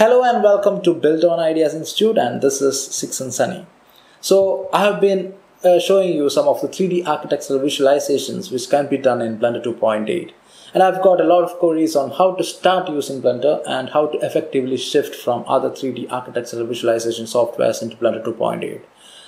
Hello and welcome to Buildon Ideas Institute, and this is Six and Sunny. So, I have been uh, showing you some of the 3D architectural visualizations which can be done in Blender 2.8. And I've got a lot of queries on how to start using Blender and how to effectively shift from other 3D architectural visualization softwares into Blender 2.8.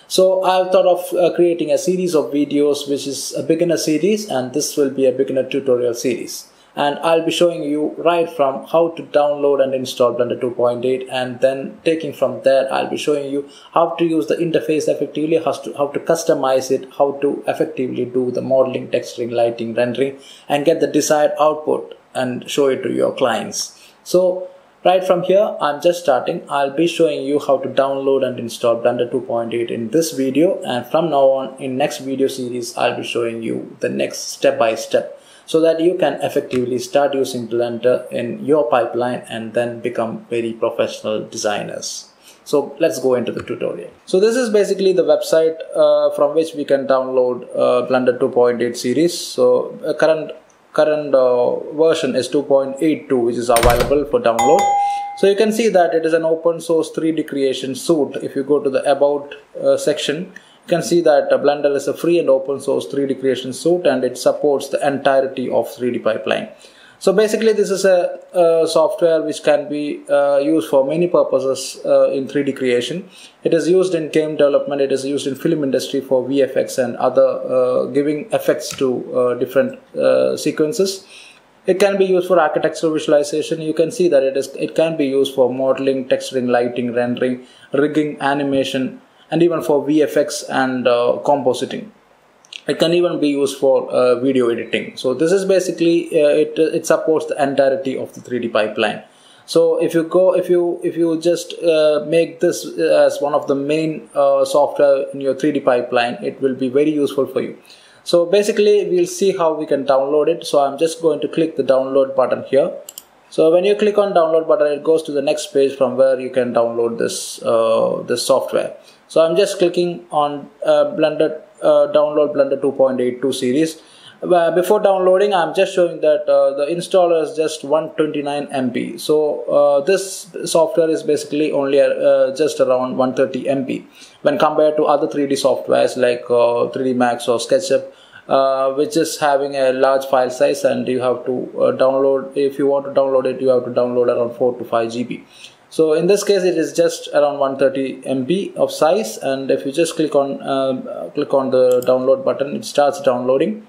So I've thought of uh, creating a series of videos which is a beginner series and this will be a beginner tutorial series and I'll be showing you right from how to download and install Blender 2.8 and then taking from there I'll be showing you how to use the interface effectively, how to, how to customize it, how to effectively do the modeling, texturing, lighting, rendering and get the desired output and show it to your clients. So right from here I'm just starting. I'll be showing you how to download and install Blender 2.8 in this video. And from now on in next video series I'll be showing you the next step by step so that you can effectively start using Blender in your pipeline and then become very professional designers. So let's go into the tutorial. So this is basically the website uh, from which we can download uh, Blender 2.8 series. So uh, current current uh, version is 2.82 which is available for download. So you can see that it is an open source 3D creation suite. If you go to the about uh, section, you can see that Blender is a free and open source 3D creation suite and it supports the entirety of 3D pipeline. So basically this is a, a software which can be uh, used for many purposes uh, in 3D creation. It is used in game development, it is used in film industry for VFX and other uh, giving effects to uh, different uh, sequences. It can be used for architectural visualization. You can see that it is it can be used for modeling, texturing, lighting, rendering, rigging, animation, and even for VFX and uh, compositing. It can even be used for uh, video editing. So this is basically uh, it. It supports the entirety of the 3D pipeline. So if you go, if you if you just uh, make this as one of the main uh, software in your 3D pipeline, it will be very useful for you. So basically, we'll see how we can download it. So I'm just going to click the download button here. So when you click on download button, it goes to the next page from where you can download this uh, this software. So I'm just clicking on uh, Blender uh, download Blender 2.82 series. Uh, before downloading, I'm just showing that uh, the installer is just 129 MB. So uh, this software is basically only just around 130 MB when compared to other 3D softwares like 3D Max or SketchUp. Uh, which is having a large file size and you have to uh, download if you want to download it you have to download around 4 to 5 GB so in this case it is just around 130 MB of size. And if you just click on uh, click on the download button it starts downloading.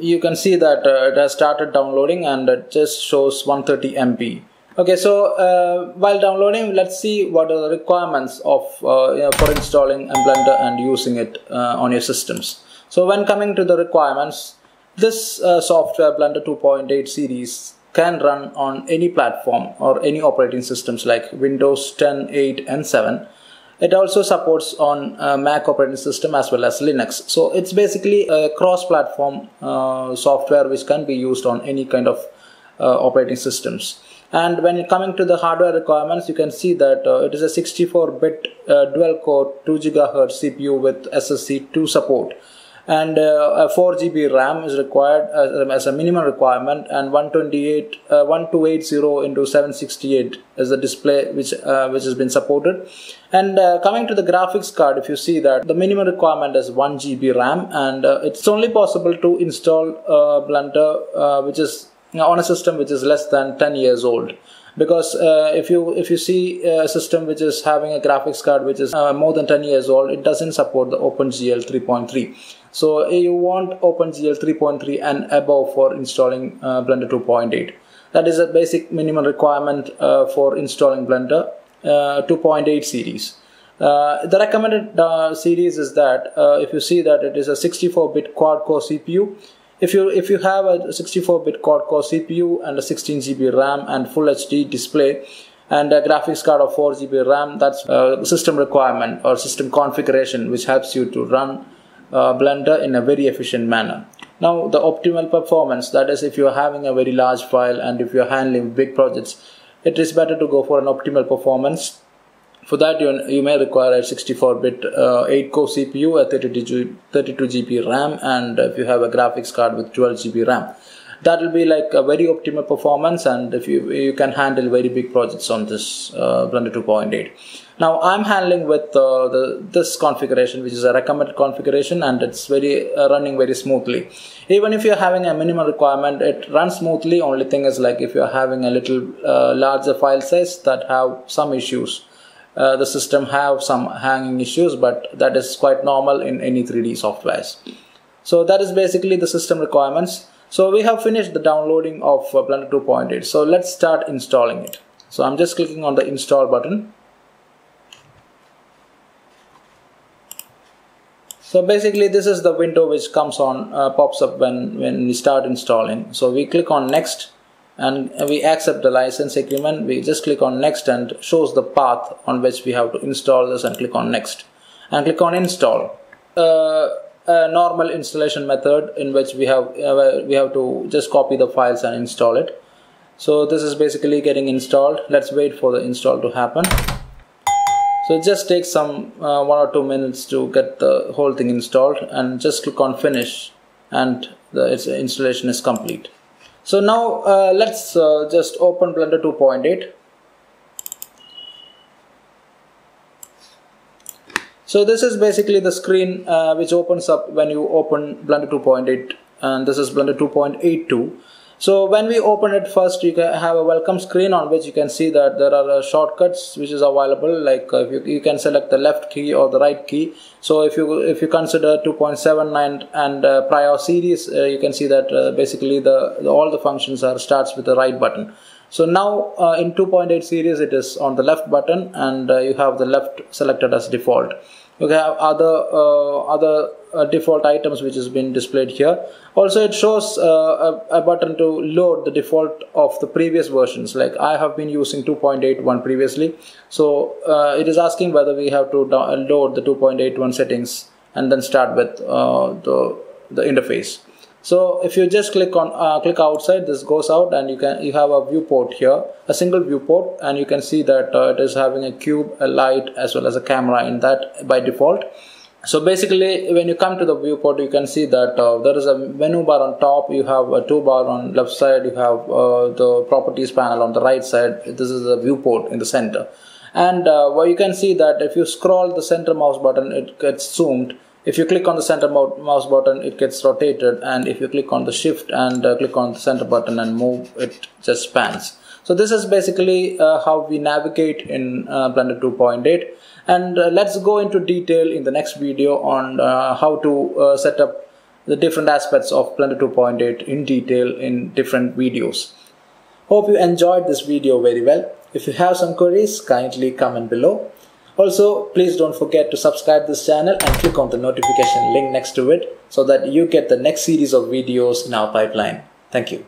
You can see that uh, it has started downloading and it just shows 130 MB okay so uh, while downloading let's see what are the requirements of uh, you know, for installing blender and using it uh, on your systems. So when coming to the requirements this uh, software blender 2.8 series can run on any platform or any operating systems like windows 10 8 and 7 it also supports on uh, Mac operating system as well as Linux. So it's basically a cross-platform uh, software which can be used on any kind of uh, operating systems. And when coming to the hardware requirements, you can see that uh, it is a 64-bit uh, dual-core 2 GHz CPU with SSE2 support and uh, a 4 GB RAM is required as, as, a minimum requirement and 128 uh, 1280 into 768 is the display which uh, which has been supported. And uh, coming to the graphics card if you see that the minimum requirement is 1 GB RAM and uh, it's only possible to install uh, Blender which is on a system which is less than 10 years old. Because uh, if you if you see a system which is having a graphics card which is uh, more than 10 years old it doesn't support the OpenGL 3.3 so you want OpenGL 3.3 and above for installing uh, Blender 2.8 that is a basic minimum requirement uh, for installing Blender uh, 2.8 series. Uh, the recommended series is that if you see that it is a 64-bit quad-core CPU if you if you have a 64-bit quad-core CPU and a 16 GB RAM and full HD display and a graphics card of 4 GB RAM, that's a system requirement or system configuration which helps you to run uh, Blender in a very efficient manner. Now the optimal performance, that is if you are having a very large file and if you are handling big projects, it is better to go for an optimal performance for that, you, you may require a 64-bit uh, 8-core CPU, a 32, 32 GB RAM, and if you have a graphics card with 12 GB RAM. that will be like a very optimal performance and if you you can handle very big projects on this uh, blender 2.8 now i'm handling with uh, the this configuration which is a recommended configuration and it's very uh, running very smoothly. Even if you're having a minimal requirement it runs smoothly. Only thing is like if you're having a little uh, larger file size that have some issues uh, the system have some hanging issues but that is quite normal in any 3d softwares. So that is basically the system requirements. So we have finished the downloading of uh, blender 2.8 so let's start installing it. So i'm just clicking on the install button so basically this is the window which comes on uh, pops up when when we start installing. So we click on next and we accept the license agreement. We just click on next and shows the path on which we have to install this and click on next and click on install. Uh, a normal installation method in which we have uh, we have to just copy the files and install it. So this is basically getting installed. Let's wait for the install to happen so it just takes some uh, one or two minutes to get the whole thing installed and just click on finish and the installation is complete so now uh, let's uh, just open Blender 2.8. So this is basically the screen uh, which opens up when you open Blender 2.8 and this is Blender 2.82 so when we open it first, you can have a welcome screen on which you can see that there are uh, shortcuts which is available. Like uh, you, you can select the left key or the right key. So if you if you consider 2.79 and uh, prior series, uh, you can see that uh, basically the, the, all the functions are starts with the right button. So now uh, in 2.8 series, it is on the left button and you have the left selected as default you have other other uh, default items which has been displayed here. Also it shows uh, a, a, button to load the default of the previous versions. Like i have been using 2.81 previously. So uh, it is asking whether we have to load the 2.81 settings and then start with uh, the the interface. So if you just click on uh, click outside this goes out and you can you have a viewport here a single viewport and you can see that uh, it is having a cube a light as well as a camera in that by default so basically when you come to the viewport you can see that uh, there is a menu bar on top. You have a toolbar on left side. You have uh, the properties panel on the right side. This is the viewport in the center. And uh, well, you can see that if you scroll the center mouse button it gets zoomed. If you click on the center mouse button it gets rotated. And if you click on the shift and uh, click on the center button and move it just spans so this is basically uh, how we navigate in uh, blender 2.8 and uh, let's go into detail in the next video on uh, how to uh, set up the different aspects of blender 2.8 in detail in different videos hope you enjoyed this video very well if you have some queries kindly comment below also, please don't forget to subscribe this channel and click on the notification link next to it so that you get the next series of videos in our pipeline. Thank you.